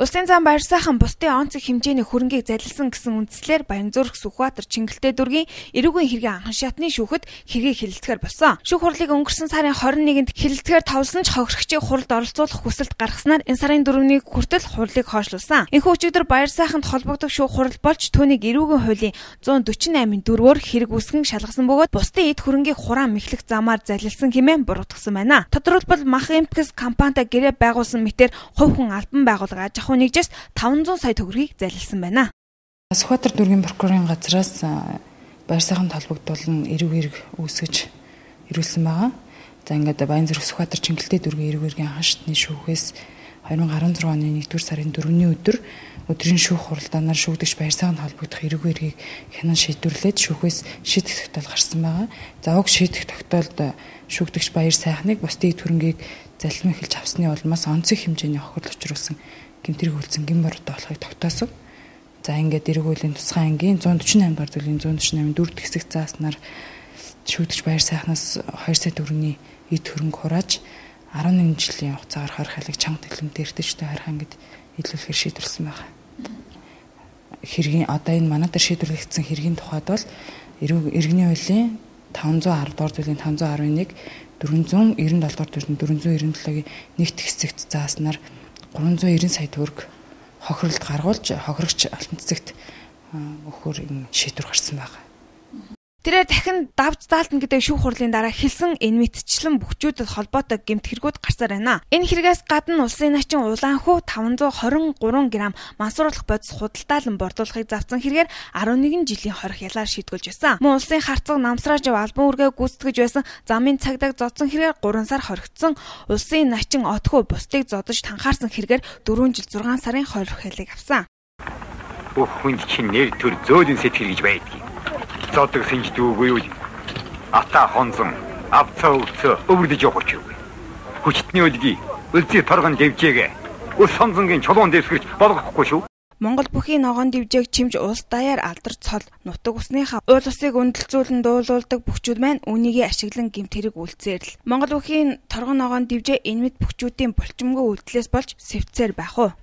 Улсын зам баяр сайхан бусдын онцгой хэмжээний хөрөнгийг залилсан гэсэн үндслээр Баянзүрх Сүхбаатар Чингэлтэй дүүргийн эрүүгийн хэргийн анхан шатны шүүхэд хэргийг хилэлцгээр болсон. Шүүх хурлыг өнгөрсөн сарын 21-нд хилэлцгээр товлсон ч хохирогчийг хуралд оролцуулах хүсэлт гаргаснаар энэ сарын 4-ний хүртэл хурлыг хойшлуулсан. Энэхүү өчигдөр баяр сайханд холбогдох шүүх хурал болж түүнийг эрүүгийн хуулийн 148-ын дөрвөөр хэрэг үүсгэн шалгасан бөгөөд бусдын эд хөрөнгийг хураан мэхлэх замаар залилсан хэмээн буруутгасан байна. Тодорхойлбол Мах Эмтгэс компанитай гэрээ байгуулсан мэтэр хувь хүн албан байгууллага ахуй нэгжээс 500 сая төгрөгийг залилсан байна. Сүхбаатар дүүргийн прокурорын газраас баяр сайхан толбогдуулан эрүүг эрг үүсгэж ирүүлсэн байгаа. За ингээд Баян зэрэг Сүхбаатар Чингэлтэй дүүргийн эрүүг эргийн анхаашдны шүүхээс 2016 оны 1-р сарын 4-ний өдөр өдрийн шүүх хуралдаанаар шүүгдэгч баяр сайхан холбогдох эрүүг эргийг хянан шийдвэрлээд шүүхээс шийдэх тогтоол гарсан байгаа. За уг шийдэх тогтоолд шүүгдэгч баяр сайхныг бусдын эд хөрөнгийг залхим эхэлж авсны улмаас онцгой хэмжээний хохирол учруулсан гэмтэрэг үйлцэн гин бортой болохыг тогтоосон. За ингээд эргүүлийн тусгай ангийн 148 дугаар зүйлийн 148 дөрөвд хэсэг зааснаар шүүдж баяр сайхнаас 2 сая төгрөгийн эд хөрөнгө хурааж 11 жилийн хугацаагаар хойр халиг чанга төлөмтэй эртэжтэй харих ангид илүүлэхээр шийдвэрлсэн байна. Хэргийн одоо энэ манай дээр шийдвэрлэгдсэн хэргийн тухайд бол иргэний хуулийн 510 дугаар зүйлийн 511 497 дугаар зүйлийн 497-гийн нэгт хэсэгт зааснаар 390 сая төгрөг хохирлт гаргуулж хохирогч алтан цэцэгт өгөхөр шийдвэр гарсан байна. Тэрээр дахин давж заалтна гэдэг шүүх хурлын дараа хэлсэн энэ мэтчлэн бүхчүүдэд холбоотой гэмт хэрэгүүд гарсаар байна. Энэ хэрэгээс гадна улсын начин улаанхүү 523 г мансууруулах бодис худалдаалan бордуулахыг завцсан хэрэгээр 11 жилийн хорих ялаар шийдгүүлж байсан. Мөн улсын харцаг намсрааж албан үргээ гүйцэтгэж байсан замын цагдаа зодсон хэрэгээр 3 сар хоригдсон. Улсын начин отхоо бусдыг зодож танхаарсан хэрэгээр 4 жил 6 сарын хорих ялыг авсан. Бүх хүнд чинь нэр төр зөөлөн сэтгэл гэж байдгийг зодог сэнждүүгүй юу? Ата хонзон авцаа өвцөө өвөрлөж явах ч юу. Хүчтний үлгий үлзий торгон дэвжээгээ. Ус сонзонгийн чулуун дэвсгэрч болгохгүй шүү. Монгол бүхийн ногоон дивжээг чимж улс даяар алдар цол нутаг усныхаа уул усыг өндөлцүүлэн дуулуулдаг бүхчүүд маань үүнийг ашиглан гимт хэрэг үйлцээр л Монгол бүхийн торгон ногоон дивжээ энэ мэд бүхчүүдийн булчимгүй үйлдэлээс болж сэвцээр байх уу